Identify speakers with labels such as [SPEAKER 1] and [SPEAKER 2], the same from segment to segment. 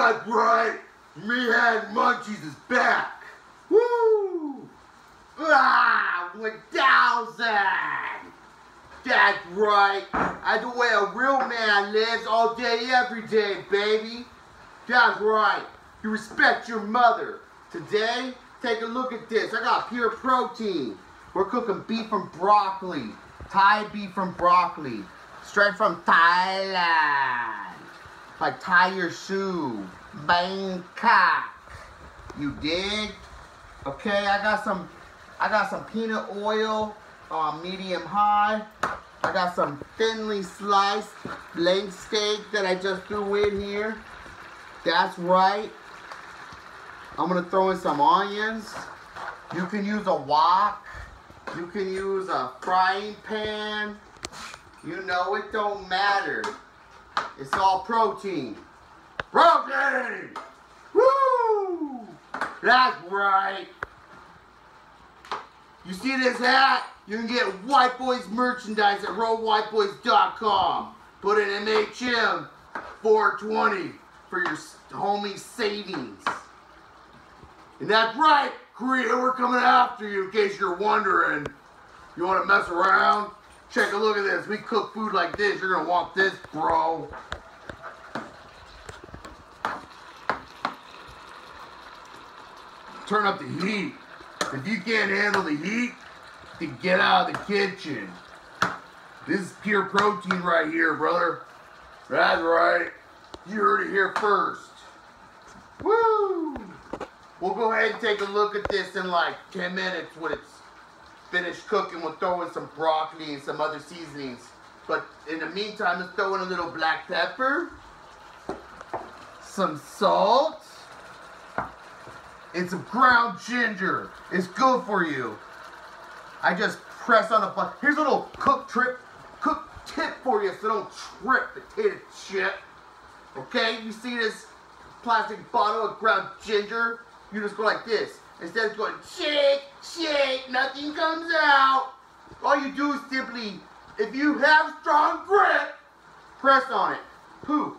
[SPEAKER 1] That's right. Meathead Munchies is back. Woo! Ah, 1,000. That's right. That's the way a real man lives all day, every day, baby. That's right. You respect your mother. Today, take a look at this. I got pure protein. We're cooking beef and broccoli. Thai beef and broccoli. Straight from Thailand. Like tie your shoe. Bangkok. You dig? Okay, I got some I got some peanut oil on medium high. I got some thinly sliced leg steak that I just threw in here. That's right. I'm gonna throw in some onions. You can use a wok. You can use a frying pan. You know it don't matter. It's all protein. Protein! Woo! That's right. You see this hat? You can get White Boys merchandise at rollwhiteboys.com. Put in MHM 420 for your homie savings. And that's right, Korea, we're coming after you in case you're wondering. You want to mess around? Check a look at this. We cook food like this. You're to want this, bro. Turn up the heat. If you can't handle the heat, then get out of the kitchen. This is pure protein right here, brother. That's right. You heard it here first. Woo! We'll go ahead and take a look at this in like 10 minutes when it's finished cooking. We'll throw in some broccoli and some other seasonings. But in the meantime, let's throw in a little black pepper, some salt, and some ground ginger. It's good for you. I just press on the button. Here's a little cook trip, cook tip for you so don't trip potato chip. Okay, you see this plastic bottle of ground ginger? You just go like this. Instead of going shake, shake, nothing comes out. All you do is simply, if you have strong grip, press on it. Poof,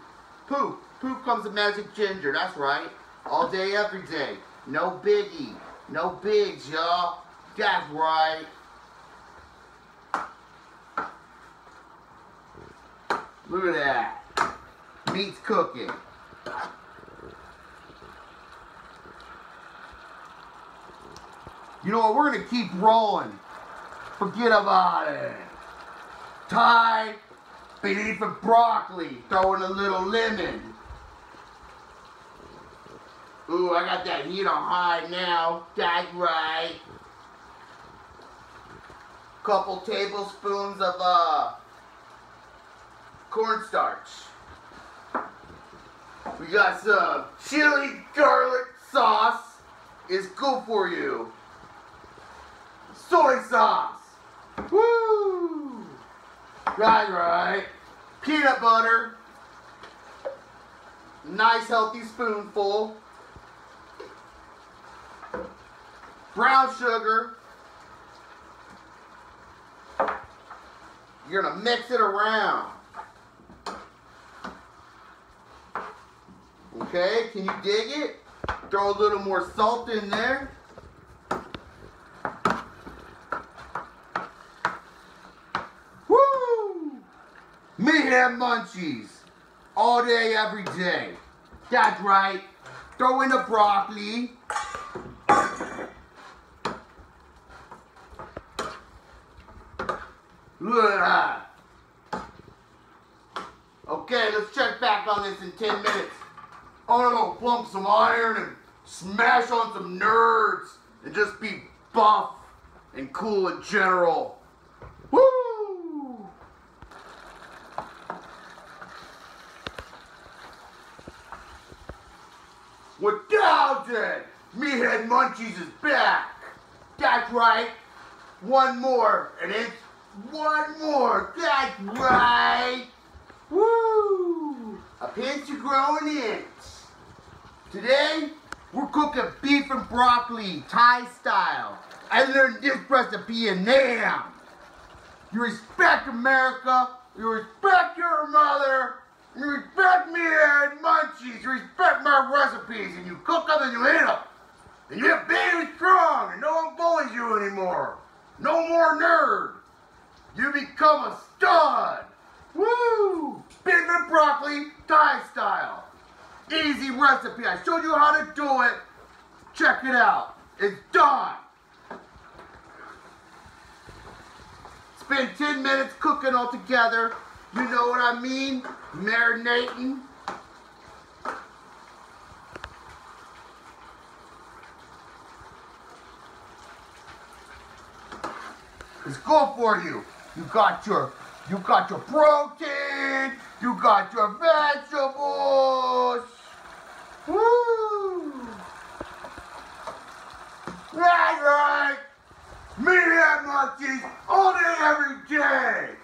[SPEAKER 1] poof, poof comes the magic ginger. That's right. All day, every day. No biggie. No bigs, y'all. That's right. Look at that. Meat's cooking. You know what? We're going to keep rolling. Forget about it. Thai, beef and broccoli. Throw in a little lemon. Ooh, I got that heat on high now. That's right. Couple tablespoons of uh, cornstarch. We got some chili garlic sauce. It's good for you. Soy sauce. Woo! Right, right. Peanut butter. Nice healthy spoonful. brown sugar. You're gonna mix it around. Okay, can you dig it? Throw a little more salt in there. Woo! Meathead munchies. All day, every day. That's right. Throw in the broccoli. Look at that. Okay, let's check back on this in 10 minutes. I want to go plump some iron and smash on some nerds and just be buff and cool in general. Woo! Without it, Meathead Munchies is back. That's right. One more, and it's one more. That's right. Woo! A pinch of growing inch. Today, we're cooking beef and broccoli, Thai style. I learned this recipe in NAM. You respect America, you respect your mother, You respect Meathead Munchies. You respect my recipes, and you cook them and you eat them. And you get big and strong, and no one bullies you anymore. No more nerd. You become a stud. Woo! Beef broccoli, Thai style. Easy recipe. I showed you how to do it. Check it out. It's done. Spend 10 minutes cooking all together. You know what I mean? Marinating. It's good for you. You got your you got your protein, you got your vegetables. Woo! That's right. Meathead Munchies all day every day.